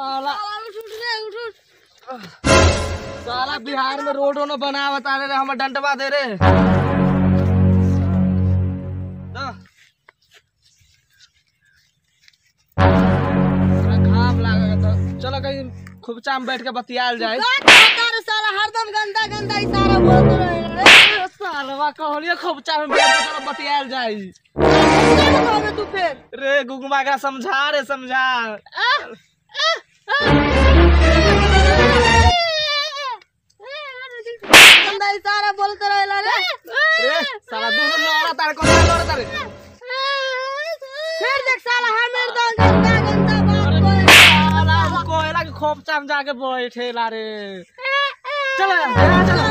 साला। साला बिहार में रोड न बना बता रे हमर डंडवा दे रे। दा। साला घाम लागत चलो कहीं खुबचा में बैठ के बतियाल जाए। साला हरदम गंदा गंदा इशारा रहे सालवा कहलिए खुबचा में बैठ के बतियाल जाए। तू फिर? रे गुगमा का समझा रे समझा। गंदा इशारा बोलते रहेला रे रे साला दोनों लड़ा तारे को लड़ा तारे फिर देख साला हमें तो गंदा गंदा बात बोल साला कोयला के खोपचा में जाके बैठे ला रे चलो चलो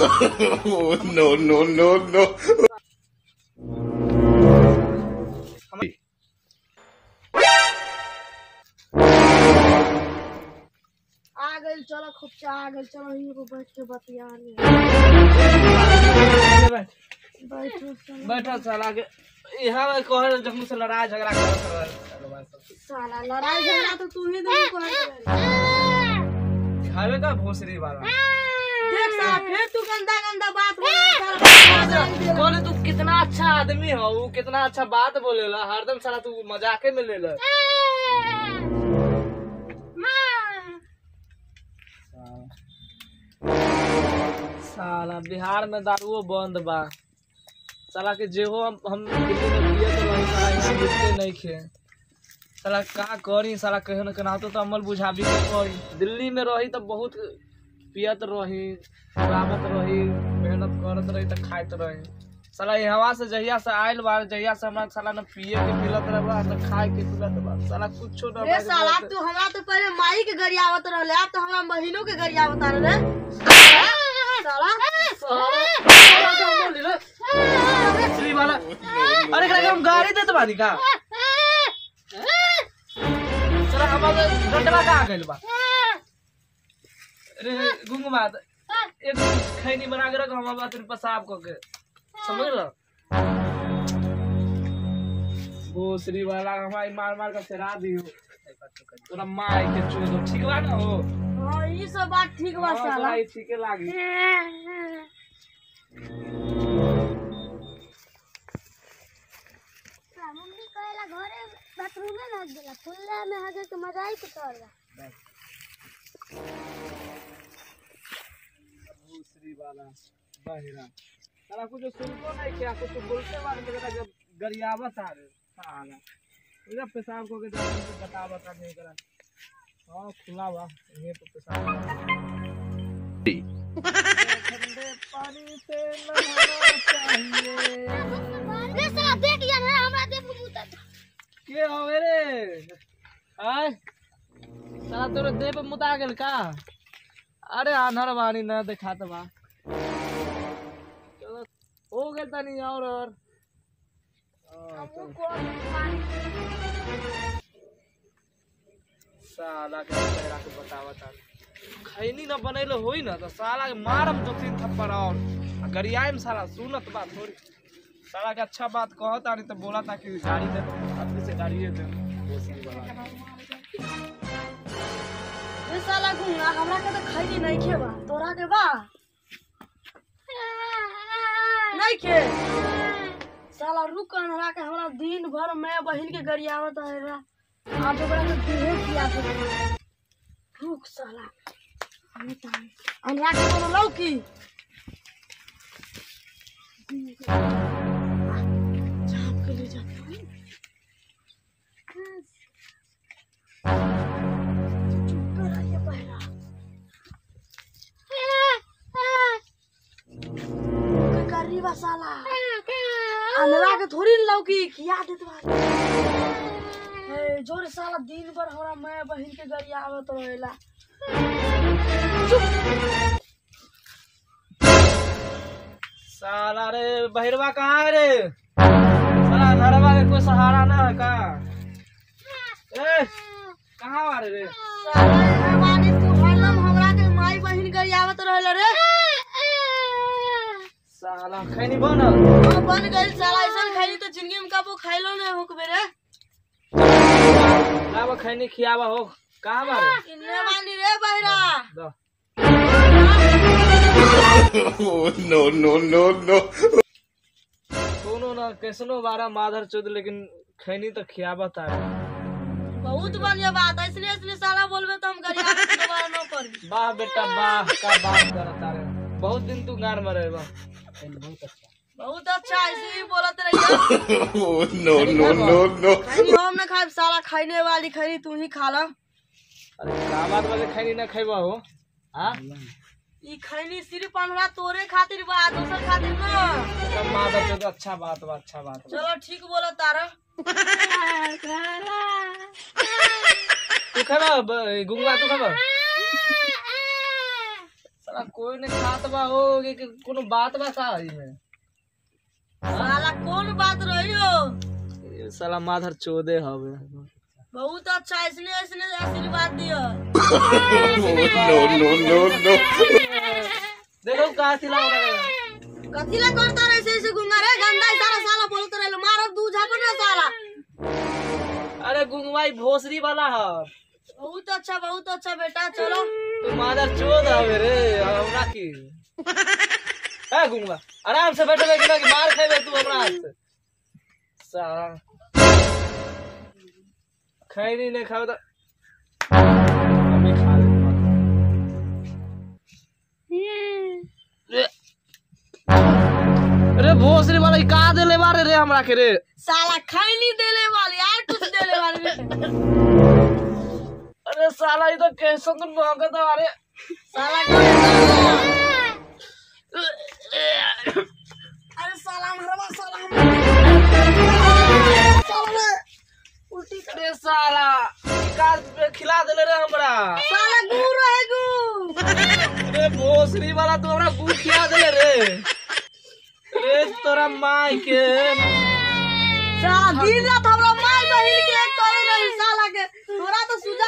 Oh, no, no, no, गइल चलो खूब आ गइल चलो यहीं पे बैठ के बतिया बैठो। साला के यहाँ में कहे जब मुझसे लड़ाई झगड़ा रहे साला लड़ाई झगड़ा तो तू ही दोनों कर रहे खावे का भोसरी वाला? देख साला फिर तू गंदा गंदा बात बोल बोले तू कितना अच्छा आदमी हो कितना अच्छा बात बोलेला हरदम साला तू मजाके में लेला साला बिहार में दारुओ बंद बा। साला के जेहो हम हम दिल्ली में पिए तो रही साला यहाँ मिलते नहीं खे। साला का करी साला कहीं ना कहीं तो अमल बुझाबी के पड़ी दिल्ली में रही तो बहुत पियत रही रामत रही मेहनत करत रही तो खाइत रही। साला यहाँ से जहिया से आयल बा जहिया से हमरा साला न पिए के मिलत रहा न खाए के मिलत बा। साला कुछो न रे साला तू हमरा तो पहले माई के गरियावत रहले अब तो हमरा महीनों के गरियावत आ रे साला। अरे हम गाड़ी देत बानी का? चला हमारे डंडवा कहाँ गए बा? अरे गुंगमा एक खैनी बना के रख हमारे बात पेशाब क के समझ लो भोसरी वाला हमारी मार मार के चरा दियो तोरा मार के चोदो ठीक बा ना हो? हाँ ई सब बात ठीक बा हाँ, साला। तोरा ई ठीके लागी। मम्मी कहेला घरे बाथरूम में रख देला खुला में हगे के मज़ा ही कुछ और बा। भोसरी वाला बहिरा। साला कुछ सुनतो नहीं क्या कुछ बोलते वाले मेरा जब गरियावत आ रे साला इधर पेशाब को के बता बता नहीं करा। हाँ खुला बा ये तो पेशाब ठंडे पानी से नहाना चाहिए। रे साला देख यार हमरा देख मुता के होवे रे? आय। साला तोरे देह पे मुता गेल का? अरे आन्हर बानी न देखात बा। चलो हो गेल तनी और और। हाँ। साला के तेरा के बतावा ता खैनी न बनैले होई न त साला के मारम दो तीन थप्पड़ और। आ गरियाम साला सुनत बा थोड़ी। साला के अच्छा बात कहता नहीं तो बोला था कि गाड़ी दे अपने से गाड़ी दे साला गुंगा हमरा के तो खैनी नहीं खेबा तोरा के बा। नहीं खे साला रुक अनहरा के हमरा दिन भर मैं बहन के गरियावत रहेला आज ओकरा के देहे किया से रुक साला। तो के लौकी। ज़ोर साला दिन भर हमारा मैं बहन के गरिया आवत रहेला साला रे बहिरवा कहाँ है रे साला के कोई सहारा ना है का ए कहाँ आ रे साला खैनी बनल। हम बन गइल साला ऐसन खाई तो ज़िंदगी में कबो खाइलो नहीं होकबे रे। लावा खैनी खियावा हो कहाँ मारे इन्ने बानी रे बहिरा। दो no, no, no, no. ना कैसनो बारा माधर चोद लेकिन खैनी तो खियाबत आ बहुत बढ़िया बात है इसलिए इसलिए साला बोलबे तो हम गरिया के दोबारा न करी वाह बेटा वाह का बात करत रे बहुत दिन तू गार में रहे बा बहुत अच्छा ऐसे ही बोलत रहिए Oh, no, no, no, no. हम न खाए साला खाने वाली खैनी तू ही खा ला। अरे का वाले खैनी ना खैबा हो? हाँ ई खैनी सिर्फ़ हमरा तोरे खातिर बा दोसर खातिर ना। सब माधर चोद अच्छा बात बा अच्छा बात चलो ठीक बोला तारा। तू खेबा गुंगा तू खेबा? साला कोई ने खात बा हो कि कोनो बात बा का इमे साला कौन बात रही हो? साला माधर चोदे हवे। बहुत अच्छा इसने इसने आशीर्वाद दिया। No, no, no, no. देखो का सिला हो रहा है। कथी करता रहे ऐसे ऐसे गुंगा रे? गंदा सारा साला बोलते रहे मारो दू झापड़ ना साला। अरे गुंगवाई भोसरी वाला है बहुत अच्छा बहुत अच्छा बेटा चलो। मादर चोद हवे रे हमरा की? ए आराम से बैठे कि ना कि मार खेबे तू हमरा हाथ से। साला खैनी नहीं खाओ तो। अरे भोसरी वाला का देले बारे रे हमरा के रे? साला खैनी देले वाली यार कुछ देले वाली अरे साला ई तो कैसन तो महँगा था अरे साला अरे साला मरवा साला साला उल्टी अरे साला का खिला देले रे हमरा। साला गू रहे गू। अरे भोसरी वाला तो हमरा गुड़ खिया देले रे। अरे तोरा माई के साला दिन रात हमरा माय बहिन के करे रही साला के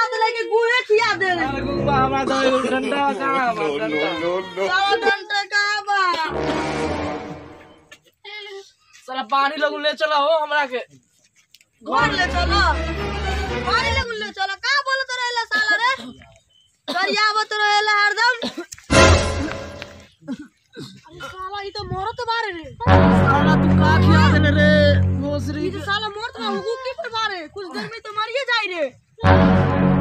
तोरा तो सुझा के गुहे खिया दे रे अरे हमरा तो एगो डंडा कहाँ बा No, no, डंडा। no, no. का बा। साला पानी लगू ले चला हो हमरा के। घर ले चलो। पानी ले ले चलो। का बोलत रहेला साला रे? गरियावत रहेला हरदम। साला ई तो मरत बारे रे। साला तू का खिया देले रे भोसरी ई तो साला मरत बा हुकू की पर बारे। कुछ देर में तो मरिए जाई रे।